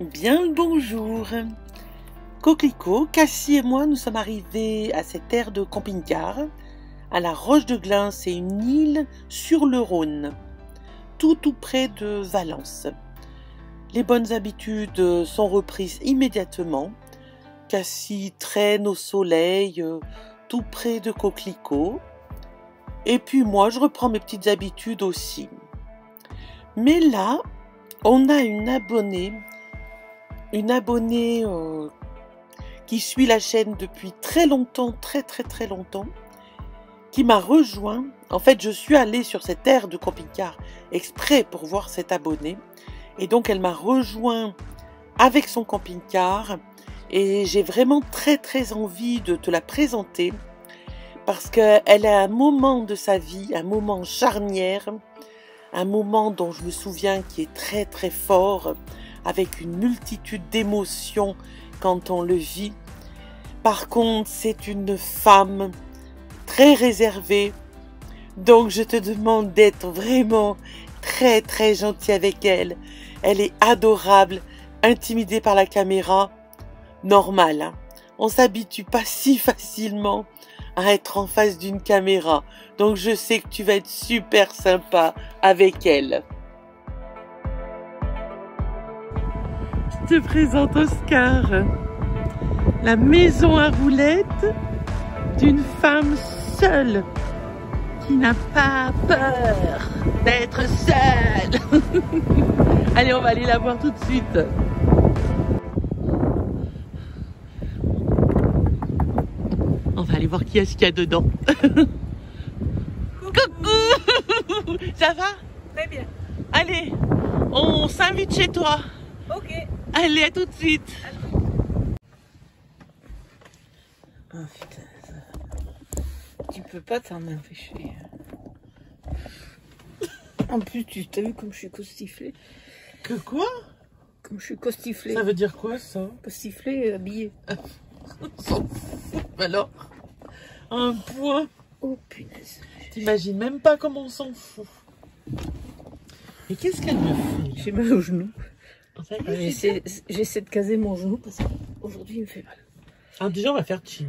Bien le bonjour. Coquelicot, Cassie et moi, nous sommes arrivés à cette aire de camping-car, à la Roche de Glin, c'est une île sur le Rhône, tout tout près de Valence. Les bonnes habitudes sont reprises immédiatement. Cassie traîne au soleil, tout près de Coquelicot. Et puis moi, je reprends mes petites habitudes aussi. Mais là, on a une abonnée une abonnée euh, qui suit la chaîne depuis très longtemps, très très très longtemps, qui m'a rejoint. En fait, je suis allée sur cette aire de camping-car exprès pour voir cette abonnée. Et donc, elle m'a rejoint avec son camping-car. Et j'ai vraiment très très envie de te la présenter parce qu'elle a un moment de sa vie, un moment charnière, un moment dont je me souviens qui est très très fort, avec une multitude d'émotions quand on le vit. Par contre, c'est une femme très réservée, donc je te demande d'être vraiment très très gentil avec elle. Elle est adorable, intimidée par la caméra, normal. Hein. On s'habitue pas si facilement à être en face d'une caméra, donc je sais que tu vas être super sympa avec elle. Te présente Oscar, la maison à roulettes d'une femme seule qui n'a pas peur d'être seule. Allez, on va aller la voir tout de suite. On va aller voir qui est-ce qu'il y a dedans. Coucou Ça va? Très bien. Allez, on s'invite chez toi. Ok. Allez, à tout de suite. Oh putain, ça... tu peux pas t'en empêcher. En plus, tu t'as vu comme je suis costiflé Que quoi? Comme je suis costiflé. Ça veut dire quoi ça? Costiflé, habillé. Alors? Un point Oh punaise. T'imagines même pas comment on s'en fout. Et qu'est-ce qu'elle me fait J'ai mal au genou. J'essaie de caser mon genou parce qu'aujourd'hui il me fait mal. Ah, déjà, on va faire chin.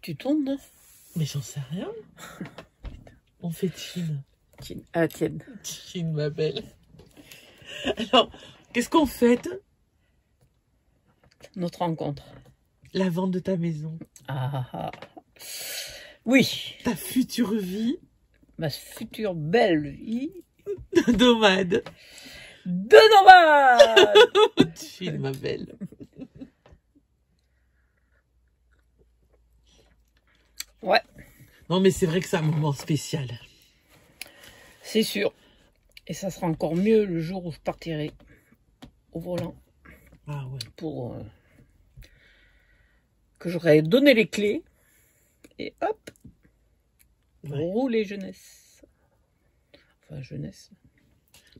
Tu tournes Mais j'en sais rien. on fait chin. Tienne. Ah, tienne. Chin, ma belle. Alors, qu'est-ce qu'on fête? Notre rencontre. La vente de ta maison. Ah, ah. Oui. Ta future vie. Ma future belle vie. De nomade. De nomade Chin, ma belle. Ouais. Non, mais c'est vrai que c'est un moment spécial. C'est sûr. Et ça sera encore mieux le jour où je partirai au volant Ah ouais. pour euh, que j'aurais donné les clés et hop, Ouais. rouler jeunesse. Enfin, jeunesse.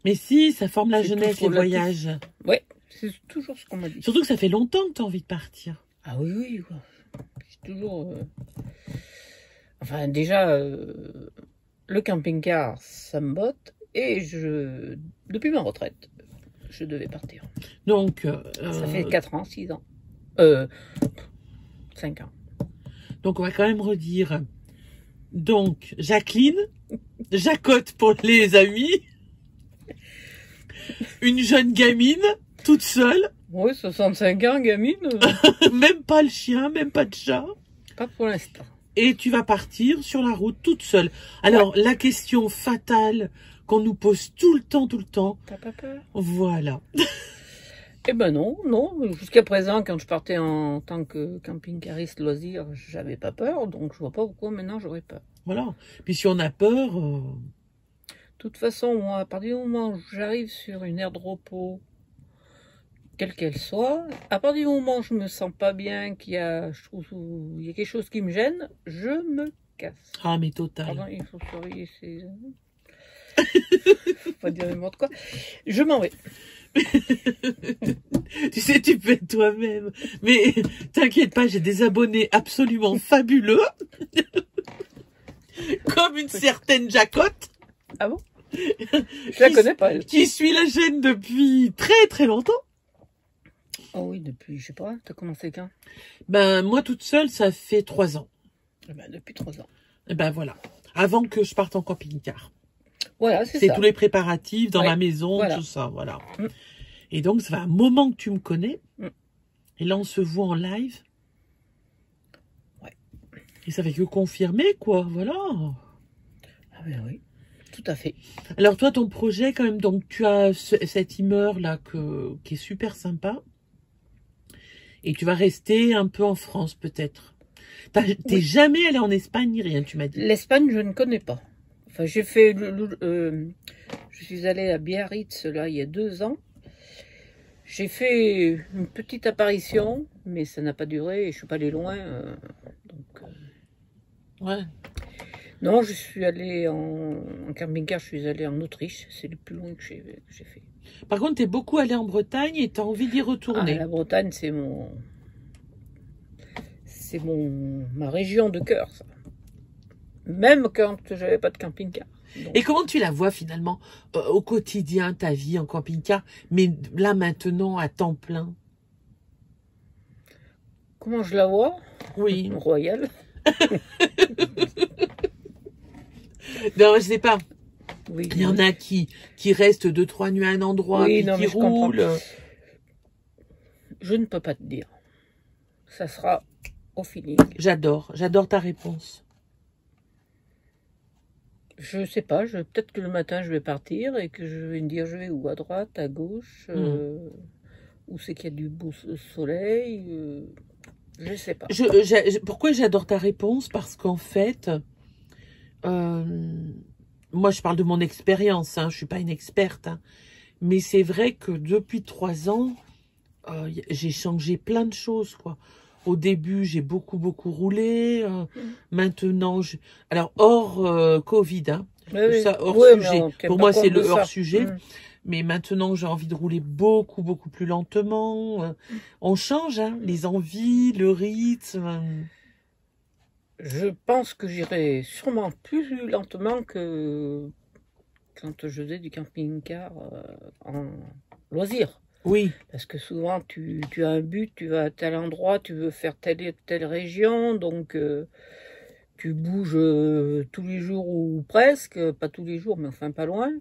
Mais si, ça forme la C'est jeunesse, les voyages. Ouais, c'est toujours ce qu'on m'a dit. Surtout que ça fait longtemps que tu as envie de partir. Ah oui, oui. J'ai toujours. euh, Enfin, déjà, euh, le camping-car, ça me botte. Et je. Depuis ma retraite, je devais partir. Donc, euh, Ça fait 4 ans, 6 ans. Euh. 5 ans. donc on va quand même redire. Donc, Jacqueline, Jacotte pour les amis, une jeune gamine, toute seule, Oui, 65 ans, gamine. même pas le chien, même pas de chat, pas pour l'instant. et tu vas partir sur la route toute seule. Alors, la question fatale qu'on nous pose tout le temps, tout le temps, T'as pas peur? Voilà. Eh ben non, non. Jusqu'à présent, quand je partais en tant que camping-cariste loisir, j'avais pas peur. Donc je vois pas pourquoi maintenant j'aurais peur. Voilà. Puis si on a peur, euh, De toute façon, moi, à partir du moment où j'arrive sur une aire de repos, quelle qu'elle soit, à partir du moment où je me sens pas bien, qu'il y a, je trouve, il y a quelque chose qui me gêne, je me casse. ah mais total. Pardon, il faut surveiller ces... faut pas dire n'importe quoi. Je m'en vais. Tu sais, tu peux être toi-même. Mais t'inquiète pas, j'ai des abonnés absolument fabuleux. Comme une certaine Jacotte. Ah bon Je la connais pas. elle. qui suit la chaîne depuis très très longtemps. Oh oui, depuis, je sais pas, t'as commencé quand? Ben moi toute seule, ça fait trois ans. Eh ben, Depuis trois ans. Et ben voilà, avant que je parte en camping-car. Voilà, c'est C'est ça. tous les préparatifs dans Ouais, la maison, voilà. tout ça, voilà. Mm. Et donc ça fait un moment que tu me connais. Mm. Et là on se voit en live. Ouais. Et ça fait que confirmer quoi, voilà. Ah ben oui, tout à fait. Alors toi, ton projet, quand même, donc tu as ce- cette immeur là que, qui est super sympa. Et tu vas rester un peu en France peut-être. T'es Oui. jamais allé en Espagne ni rien, tu m'as dit. L'Espagne, je ne connais pas. Enfin, j'ai fait. le- euh, je suis allée à Biarritz, là, il y a deux ans. J'ai fait une petite apparition, mais ça n'a pas duré et je suis pas allée loin. euh, donc, euh, Ouais. Non, je suis allée en, en camping-car, je suis allée en Autriche. C'est le plus loin que j'ai fait. Par contre, t'es beaucoup allé en Bretagne et t'as envie d'y Ah, retourner. la Bretagne, c'est mon. C'est mon ma région de cœur, ça. Même quand j'avais pas de camping-car. Et comment tu la vois finalement euh, au quotidien, ta vie en camping-car, mais là maintenant à temps plein? Comment je la vois? Oui. Royale. Non, je sais pas. Oui. Il y en a qui qui restent deux trois nuits à un endroit, Oui, puis non, qui mais roulent. Je ne peux pas te dire. Ça sera au feeling. J'adore, j'adore ta réponse. Je sais pas, je, peut-être que le matin je vais partir et que je vais me dire je vais où À droite, à gauche euh, Où c'est qu'il y a du beau so- soleil euh, Je sais pas. Je, j'a- je- pourquoi j'adore ta réponse? Parce qu'en fait, euh, moi je parle de mon expérience, hein, je suis pas une experte, hein, mais c'est vrai que depuis trois ans, euh, j'ai changé plein de choses, quoi. Au début, j'ai beaucoup beaucoup roulé. euh, Maintenant, je... alors hors euh, Covid, hein, Oui, ça, hors sujet. Pour moi, c'est le ça. hors sujet. Mm. Mais maintenant, j'ai envie de rouler beaucoup, beaucoup plus lentement. Euh, On change, hein, les envies, le rythme. Je pense que j'irai sûrement plus lentement que quand je faisais du camping-car euh, en loisir. Oui, Parce que souvent, tu, tu as un but, tu vas à tel endroit, tu veux faire telle et telle région, donc euh, tu bouges euh, tous les jours ou presque, pas tous les jours, mais enfin pas loin.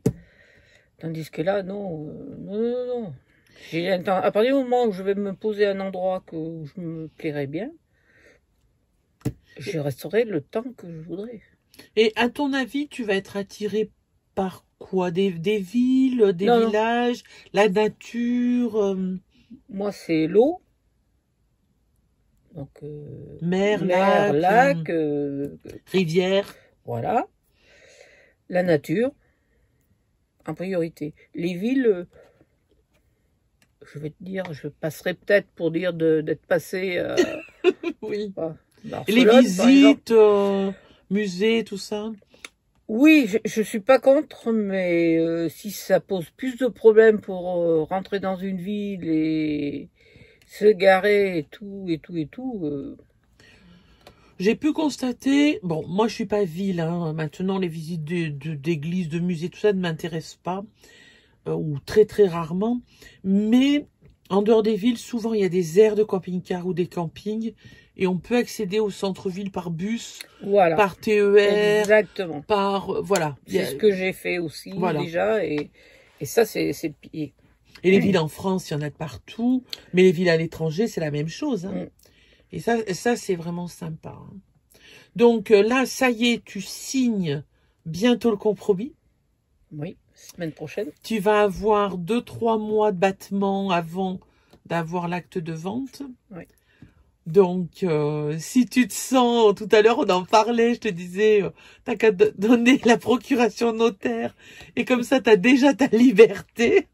Tandis que là, non, euh, non, non, non. À partir du moment où je vais me poser à un endroit que, où je me plairais bien, je resterai le temps que je voudrais. Et à ton avis, tu vas être attiré par quoi? Des, des villes, des Non, non. villages, la nature, euh, Moi, c'est l'eau. Donc, euh, mer, mer, lac, lac, euh, rivière. Voilà. La nature, en priorité. Les villes, je vais te dire, je passerai peut-être pour dire d'être passé Oui. Les visites, euh, musées, tout ça. Oui, je, je suis pas contre, mais euh, si ça pose plus de problèmes pour euh, rentrer dans une ville et se garer et tout et tout et tout, J'ai pu constater, bon, moi je suis pas ville, hein, maintenant les visites de- de- d'églises, de, musées, tout ça ne m'intéresse pas, ou très très rarement, mais en dehors des villes, souvent il y a des aires de camping-car ou des campings, et on peut accéder au centre-ville par bus, voilà. par TER, Exactement. par, euh, voilà. C'est ce que j'ai fait aussi Voilà. déjà et, et ça c'est c'est le pire. Et les villes en France, il y en a de partout, mais les villes à l'étranger, c'est la même chose. hein. Mm. Et ça, ça c'est vraiment sympa. hein. Donc euh, là, ça y est, tu signes bientôt le compromis. Oui, semaine prochaine. Tu vas avoir deux, trois mois de battement avant d'avoir l'acte de vente. Oui. Donc, euh, si tu te sens, tout à l'heure on en parlait, je te disais, euh, t'as qu'à do- donner la procuration notaire, et comme ça t'as déjà ta liberté.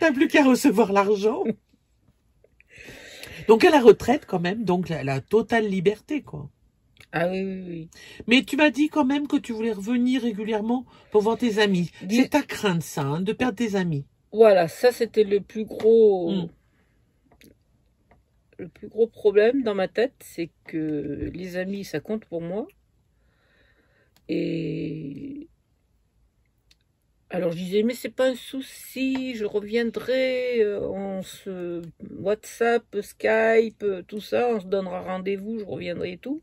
T'as plus qu'à recevoir l'argent. Donc à la retraite quand même, donc la, la totale liberté quoi. Ah oui, oui, oui. Mais tu m'as dit quand même que tu voulais revenir régulièrement pour voir tes amis. C'est ta crainte ça, hein, de perdre tes amis. Voilà, ça c'était le plus gros. Mm. Le plus gros problème dans ma tête, c'est que les amis, ça compte pour moi. Et Alors je disais, mais c'est pas un souci, je reviendrai, euh, on se WhatsApp, Skype, euh, tout ça, on se donnera rendez-vous, je reviendrai et tout.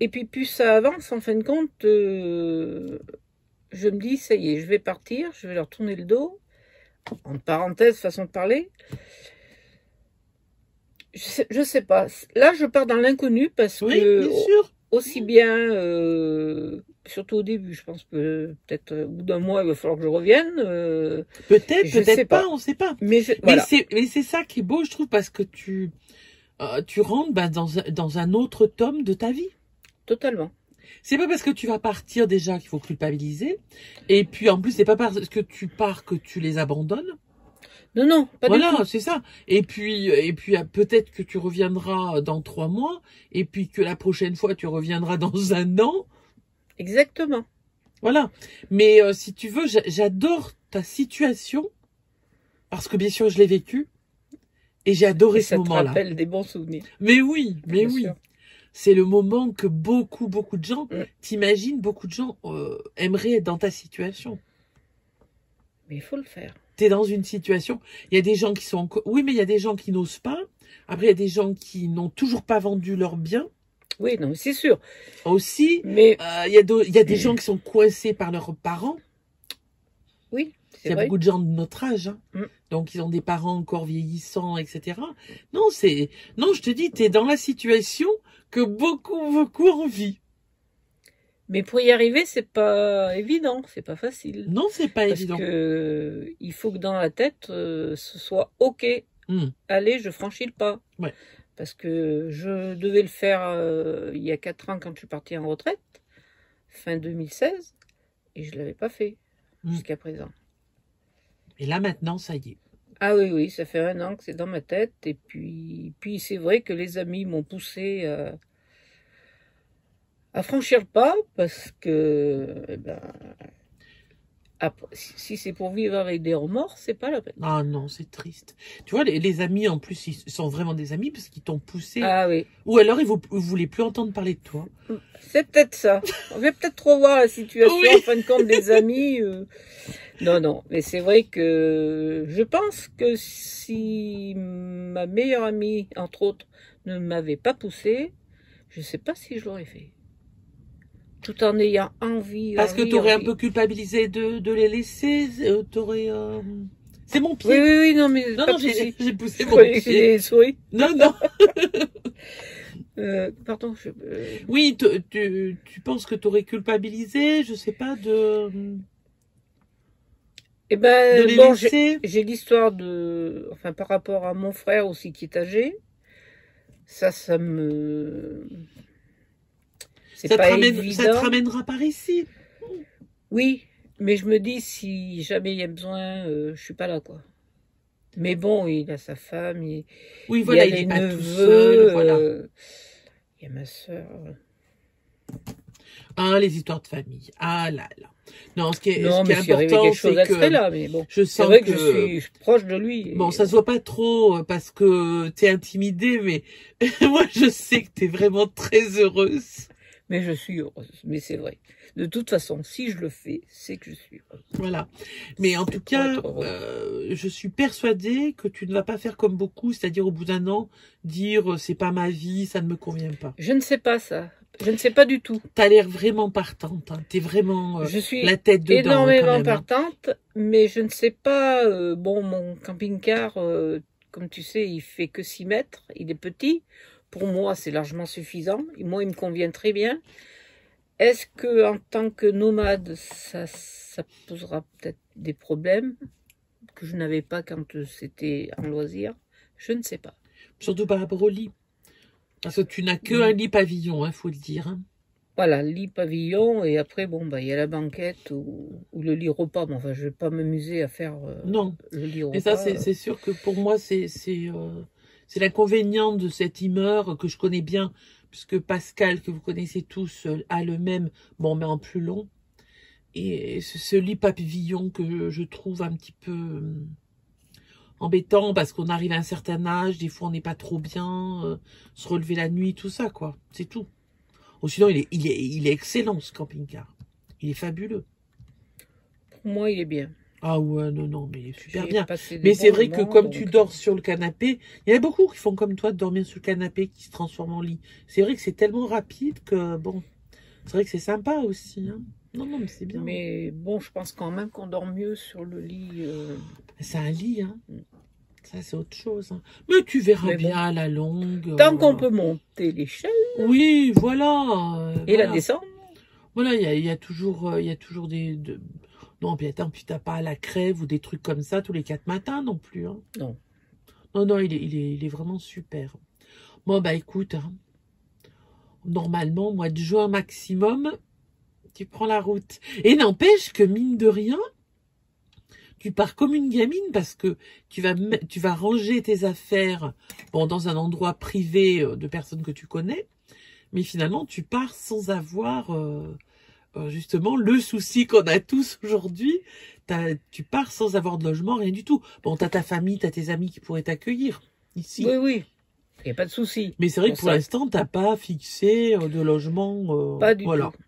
Et puis plus ça avance, en fin de compte, euh, je me dis, ça y est, je vais partir, je vais leur tourner le dos. En parenthèse, façon de parler. Je sais, je sais pas. Là, je pars dans l'inconnu parce Oui, que bien sûr. aussi bien, euh, surtout au début, je pense que peut-être euh, au bout d'un mois, il va falloir que je revienne. euh, Peut-être, peut-être pas, pas. on sait pas. mais voilà. c'est mais c'est ça qui est beau, je trouve, parce que tu euh, tu rentres bah, dans un- dans un autre tome de ta vie. Totalement. C'est pas parce que tu vas partir déjà qu'il faut culpabiliser. Et puis en plus, c'est pas parce que tu pars que tu les abandonnes. Non, non, pas du tout. voilà, c'est ça. Et puis et puis euh, peut-être que tu reviendras dans trois mois, et puis que la prochaine fois tu reviendras dans un an. Exactement. Voilà. Mais euh, si tu veux, j'a- j'adore ta situation parce que bien sûr je l'ai vécu et j'ai adoré Et ce ça te moment-là. rappelle des bons souvenirs. Mais oui, mais bien oui. sûr. C'est le moment que beaucoup, beaucoup de gens, Mm. t'imagines, beaucoup de gens euh, aimeraient être dans ta situation. Mais il faut le faire. T'es dans une situation, il y a des gens qui sont. Oui, mais il y a des gens qui n'osent pas. Après, il y a des gens qui n'ont toujours pas vendu leurs biens Oui, non, mais c'est sûr. aussi. Mais Euh, Il y, a d'au- il y a des gens qui sont coincés par leurs parents. oui, Il y c'est a vrai. beaucoup de gens de notre âge. hein. Mm. Donc, ils ont des parents encore vieillissants, etc. Non, c'est... Non, je te dis, t'es dans la situation que beaucoup, beaucoup envient. Mais pour y arriver, c'est pas évident, c'est pas facile. Non, c'est pas Parce évident. que il faut que dans la tête, euh, ce soit OK. Mm. Allez, je franchis le pas. Ouais. Parce que je devais le faire euh, il y a quatre ans quand je suis partie en retraite, fin 2016, et je l'avais pas fait Mm. jusqu'à présent. Et là, maintenant, ça y est. Ah oui, oui, ça fait un an que c'est dans ma tête. Et puis, puis c'est vrai que les amis m'ont poussé euh, à franchir le pas parce que, eh ben, après, si c'est pour vivre avec des remords, c'est pas la peine. Ah non, c'est triste. Tu vois, les, les amis, en plus, ils sont vraiment des amis parce qu'ils t'ont poussé. Ah oui, Ou alors, ils ne voulaient plus entendre parler de toi. c'est peut-être ça. On va peut-être revoir la situation Oui. en fin de compte des amis. euh. Non, non, mais c'est vrai que je pense que si ma meilleure amie, entre autres, ne m'avait pas poussé, je sais pas si je l'aurais fait. Tout en ayant envie. Parce que tu aurais un peu culpabilisé de, de les laisser. euh, t'aurais, euh, C'est mon Oui, pied. oui, oui, non, mais. Non, non, de j'ai poussé mon pied. souris. Non, non. Euh, pardon, je. euh, Oui, te- tu, tu penses que tu aurais culpabilisé, je sais pas, de, Eh de ben, les bon, j'ai laisser. j'ai l'histoire de. Enfin, par rapport à mon frère aussi qui est âgé. Ça, ça me. C'est Ça te, pas ramène- évident. ça te ramènera par ici. Oui, mais je me dis, si jamais il y a besoin, euh, je suis pas là, quoi. Mais bon, il a sa femme, il, Oui, il voilà, il a les est pas tout neveux, seul. Voilà. euh, il y a ma soeur. Ah, les histoires de famille. Ah là là. Non, ce qui est, Non, ce qui est important, c'est que là, mais bon. je sens vrai que, que je suis proche de lui. et- bon, ça se voit pas trop euh, parce que t'es intimidée, mais moi je sais que t'es vraiment très heureuse. Mais je suis heureuse, mais c'est vrai. De toute façon, si je le fais, c'est que je suis heureuse. Voilà. Mais en tout cas, euh, je suis persuadée que tu ne vas pas faire comme beaucoup, c'est-à-dire au bout d'un an, dire euh, c'est pas ma vie, ça ne me convient pas. Je ne sais pas ça. Je ne sais pas du tout. T'as l'air vraiment partante. Hein. T'es vraiment euh, Je suis la tête dedans. énormément quand même, hein. partante, mais je ne sais pas. euh, bon, mon camping-car, comme tu sais, il fait que 6 mètres. Il est petit. Pour moi, c'est largement suffisant. Moi, il me convient très bien. Est-ce que, en tant que nomade, ça, ça posera peut-être des problèmes que je n'avais pas quand c'était en loisir? Je ne sais pas. Surtout par rapport au lit. Parce que tu n'as que un lit pavillon, hein, faut le dire. hein. Voilà, lit pavillon, et après, bon, bah, il y a la banquette ou, ou le lit repas. Bon, enfin, je vais pas m'amuser à faire euh, Non. le lit repas. Et ça, c'est sûr que pour moi, c'est c'est euh, c'est l'inconvénient de cet immeuble que je connais bien, puisque Pascal, que vous connaissez tous, euh, a le même, bon, mais en plus long. Et ce, lit pavillon que je, trouve un petit peu euh, embêtant, parce qu'on arrive à un certain âge, des fois on n'est pas trop bien, euh, se relever la nuit, tout ça, quoi. C'est tout. Ou sinon, il est excellent, ce camping-car. Il est fabuleux. pour moi, il est bien. Ah ouais, non, non, mais super bien. Mais c'est vrai que comme donc- tu dors sur le canapé, il y en a beaucoup qui font comme toi de dormir sur le canapé qui se transforment en lit. C'est vrai que c'est tellement rapide que bon, c'est vrai que c'est sympa aussi. Hein. Non, non, mais c'est bien. Mais bon, je pense quand même qu'on dort mieux sur le lit. euh, C'est un lit, hein. Ça, c'est autre chose. hein. Mais tu verras Mais bon. bien à la longue. Tant euh, qu'on peut monter l'échelle Oui, voilà. euh, et voilà. la descendre. Voilà, il y a, il y a toujours, euh, il y a toujours des. de- Non, puis attends, puis t'as pas la crève ou des trucs comme ça tous les quatre matins non plus. Hein. Non. Non, non, il est, il est, il est vraiment super. Bon, bah écoute, hein, normalement, mois de juin maximum, tu prends la route. Et n'empêche que, mine de rien, tu pars comme une gamine parce que tu vas, me- tu vas ranger tes affaires bon, dans un endroit privé euh, de personnes que tu connais, mais finalement, tu pars sans avoir euh, justement le souci qu'on a tous aujourd'hui. Tu pars sans avoir de logement, rien du tout. Bon, t'as ta famille, t'as tes amis qui pourraient t'accueillir ici. Oui, oui. Il n'y a pas de souci. Mais c'est vrai que pour l'instant, t'as pas fixé euh, de logement. euh, Pas du voilà. tout.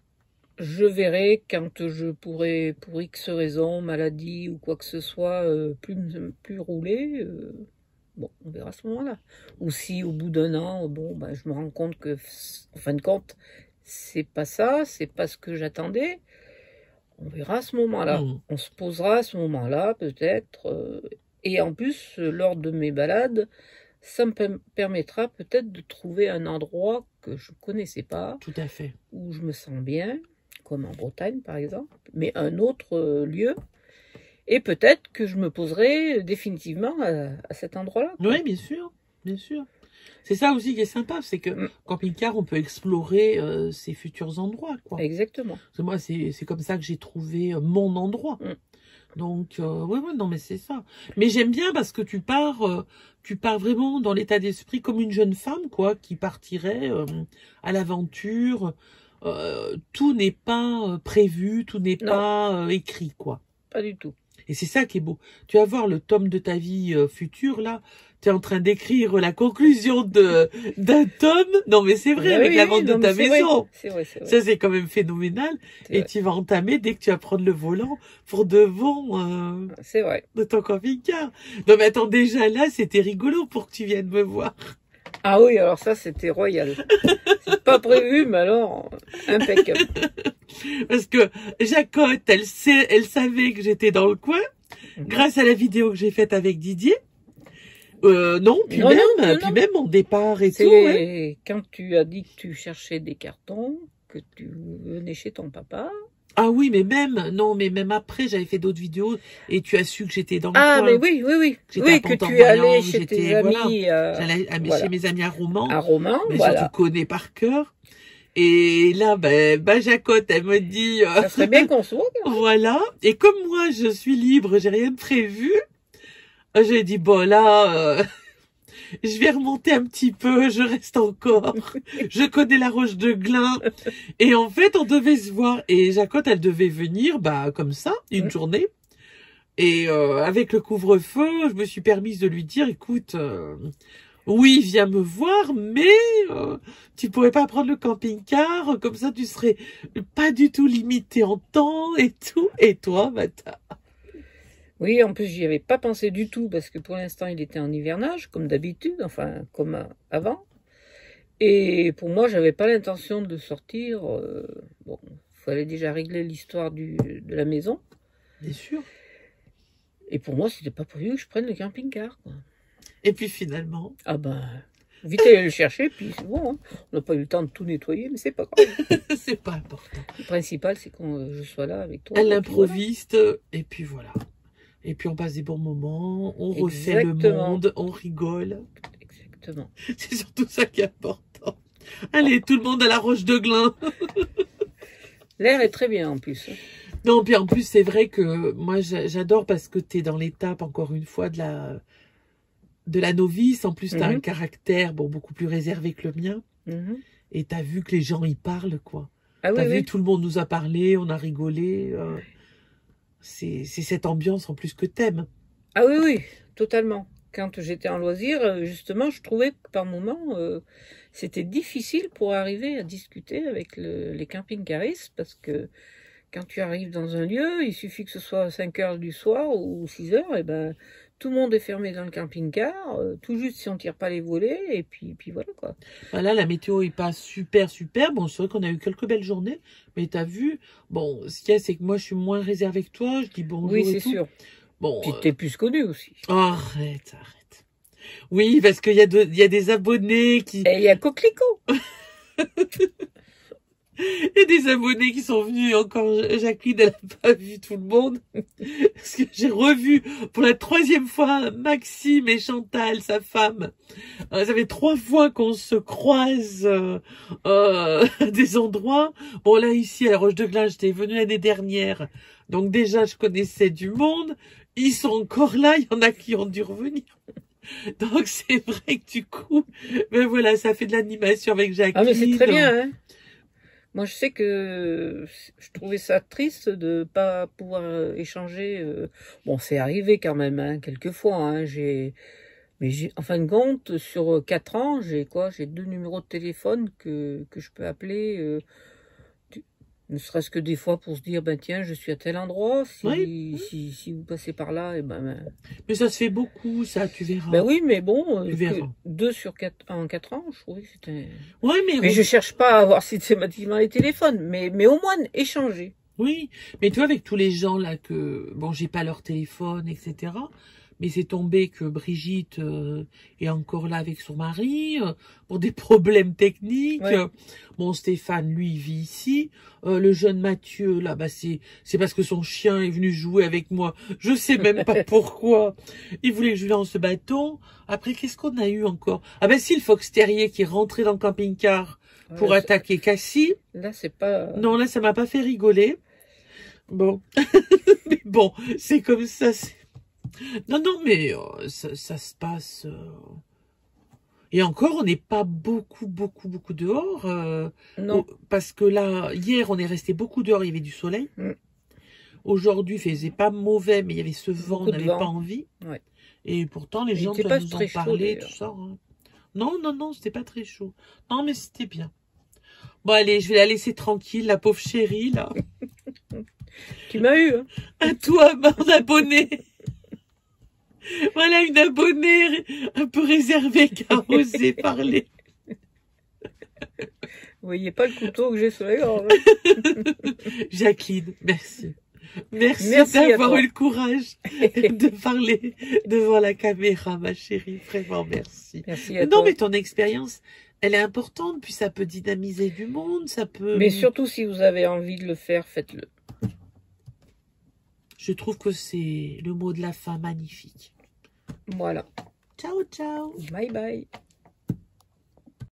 Je verrai quand je pourrai, pour X raisons, maladie ou quoi que ce soit, euh, plus, plus rouler. euh, bon, on verra à ce moment-là. Ou si au bout d'un an, bon, ben, je me rends compte que, en fin de compte, c'est pas ça, c'est pas ce que j'attendais. On verra à ce moment-là. Mm. On se posera à ce moment-là, peut-être. euh, et en plus, lors de mes balades, ça me per- permettra peut-être de trouver un endroit que je connaissais pas Tout à fait. où je me sens bien, comme en Bretagne par exemple, mais un autre euh, lieu. Et peut-être que je me poserai définitivement à, à cet endroit-là. Oui, bien sûr, bien sûr. C'est ça aussi qui est sympa, c'est que Mm. camping-car, on peut explorer euh, ses futurs endroits, quoi. Exactement. Parce que moi, c'est c'est comme ça que j'ai trouvé euh, mon endroit. Mm. Donc, euh, ouais, ouais, non, mais c'est ça. Mais j'aime bien parce que tu pars, euh, tu pars vraiment dans l'état d'esprit comme une jeune femme, quoi, qui partirait euh, à l'aventure. Euh, tout n'est pas euh, prévu, tout n'est pas euh, écrit, quoi. Pas du tout. Et c'est ça qui est beau. Tu vas voir le tome de ta vie euh, future, là. Tu es en train d'écrire la conclusion de d'un tome. Non, mais c'est vrai, Ah avec oui, la oui, vente de non, ta vrai. maison. C'est vrai, c'est vrai. Ça, c'est quand même phénoménal. Et vrai. tu vas entamer dès que tu vas prendre le volant pour de bon euh, C'est vrai. de ton camping-car. Non, mais attends, déjà là, c'était rigolo pour que tu viennes me voir. Ah oui, alors ça, c'était royal. c'est pas prévu, mais alors, impeccable. Parce que Jacotte, elle, sait, elle savait que j'étais dans le coin, Mhm. grâce à la vidéo que j'ai faite avec Didier. Euh, non, puis Non, même, non, non, puis même mon départ et tout. Hein. quand tu as dit que tu cherchais des cartons, que tu venais chez ton papa. Ah oui, mais même, non, mais même après, j'avais fait d'autres vidéos et tu as su que j'étais dans le Ah, coin. mais oui, oui, oui. Oui, que tu es allé chez tes amis euh, J'allais à, mes- voilà. chez mes amis à Romans. à Romain, mais voilà. tu connais par cœur. Et là, ben, ben Jacotte, elle me dit, euh, Ça serait bien qu'on se voilà. Et comme moi, je suis libre, j'ai rien de prévu. euh, J'ai dit, bon, là, euh, je vais remonter un petit peu, je reste encore. je connais la roche de Glin. Et en fait, on devait se voir. Et Jacotte, elle devait venir, bah, comme ça, une Mm. journée. Et euh, avec le couvre-feu, je me suis permise de lui dire, écoute, euh, oui, viens me voir, mais euh, tu pourrais pas prendre le camping-car, comme ça tu serais pas du tout limité en temps et tout. Et toi, t'as- Oui, en plus, j'y avais pas pensé du tout parce que pour l'instant, il était en hivernage, comme d'habitude, enfin, comme euh, avant. Et pour moi, j'avais pas l'intention de sortir. euh, bon, fallait déjà régler l'histoire de la maison. bien sûr. Et pour moi, c'était pas prévu que je prenne le camping-car. Et puis finalement, Ah ben, vite aller le chercher, puis c'est bon. hein. On n'a pas eu le temps de tout nettoyer, mais c'est pas grave. c'est pas important. Le principal, c'est que je sois là avec toi. Elle improviste, et puis voilà. Et puis on passe des bons moments, on refait le Exactement. monde, on rigole. Exactement. C'est surtout ça qui est important. Allez, tout le monde à la roche de Glin. L'air est très bien en plus. Non, puis en plus, c'est vrai que moi, j'a- j'adore parce que tu es dans l'étape, encore une fois, de la, de la novice. En plus, tu as Mhm. un caractère bon, beaucoup plus réservé que le mien. Mhm. Et tu as vu que les gens y parlent, quoi. Ah oui, T'as vu, oui. tout le monde nous a parlé, on a rigolé. euh, c'est cette ambiance en plus que t'aimes. Ah oui, oui, totalement. Quand j'étais en loisir, euh, justement, je trouvais que par moments, euh, c'était difficile pour arriver à discuter avec le- les camping-caristes parce que quand tu arrives dans un lieu, il suffit que ce soit 5 heures du soir ou 6 heures, et ben tout le monde est fermé dans le camping-car, euh, tout juste si on tire pas les volets, et puis, puis voilà quoi. Voilà, la météo est pas super super. Bon, c'est vrai qu'on a eu quelques belles journées, mais t'as vu, bon, ce qu'il y a, c'est que moi je suis moins réservée que toi, je dis bonjour oui, et c'est sûr. Bon, Puis euh, t'es plus connu aussi. arrête, arrête. Oui, parce qu'il y a de- y a des abonnés qui, Et il y a Coquelicot. A des abonnés qui sont venus encore. Jacqueline, elle n'a pas vu tout le monde. Parce que j'ai revu pour la troisième fois Maxime et Chantal, sa femme. Euh, Ça fait trois fois qu'on se croise euh, euh, à des endroits. Bon, là, ici, à la Roche de Glin, j'étais venue l'année dernière. Donc déjà, je connaissais du monde. Ils sont encore là. Il y en a qui ont dû revenir. Donc c'est vrai que du coup, ben voilà, ça fait de l'animation avec Jacqueline. Ah mais c'est très bien, hein. Moi je sais que je trouvais ça triste de pas pouvoir euh, échanger. euh, Bon, c'est arrivé quand même, hein, quelquefois. Hein, j'ai, mais j'ai, en fin de compte, sur quatre ans, j'ai quoi? J'ai deux numéros de téléphone que je peux appeler. euh, ne serait-ce que des fois pour se dire, ben tiens, je suis à tel endroit. Si Oui. si, si vous passez par là, et ben, ben, Mais ça se fait beaucoup, ça, tu verras. ben oui, mais bon, euh, Tu verras. que deux sur quatre en quatre ans, je trouvais que c'était. Ouais, mais, Mais je cherche pas à avoir systématiquement les téléphones, mais, mais au moins échanger. oui, mais toi, avec tous les gens là que, bon, j'ai pas leur téléphone, etc. Mais c'est tombé que Brigitte euh, est encore là avec son mari euh, pour des problèmes techniques. Ouais. Euh, Bon, Stéphane, lui, il vit ici. Euh, le jeune Mathieu, là, bah c'est c'est parce que son chien est venu jouer avec moi. Je sais même pas pourquoi. Il voulait que je lance ce bâton. Après, qu'est-ce qu'on a eu encore? Ah ben si, le Fox Terrier qui est rentré dans le camping-car pour attaquer Cassie. Là, c'est pas. Non, là, ça m'a pas fait rigoler. Bon. mais bon, c'est comme ça. c'est- Non, non, mais euh, ça, ça se passe. euh. Et encore, on n'est pas beaucoup, beaucoup, beaucoup dehors. euh, Non. Parce que là, hier, on est resté beaucoup dehors, il y avait du soleil. Mm. Aujourd'hui, il faisait pas mauvais, mais il y avait ce vent, on Beaucoup de n'avait pas envie. Ouais. Et pourtant, les gens doivent nous en chaud, parler, tout ça. hein. Non, non, non, c'était pas très chaud. Non, mais c'était bien. Bon, allez, je vais la laisser tranquille, la pauvre chérie, là. Tu m'as eu. Hein. À toi, mon abonné. Voilà une abonnée un peu réservée qui a osé parler. Vous voyez pas le couteau que j'ai sur la gorge. Jacqueline, merci. Merci, d'avoir eu le courage de parler devant la caméra, ma chérie. Vraiment, merci. Merci à non, toi. mais ton expérience, elle est importante, puis ça peut dynamiser du monde, ça peut... Mais surtout, si vous avez envie de le faire, faites-le. Je trouve que c'est le mot de la fin magnifique. Voilà. Ciao, ciao Bye bye.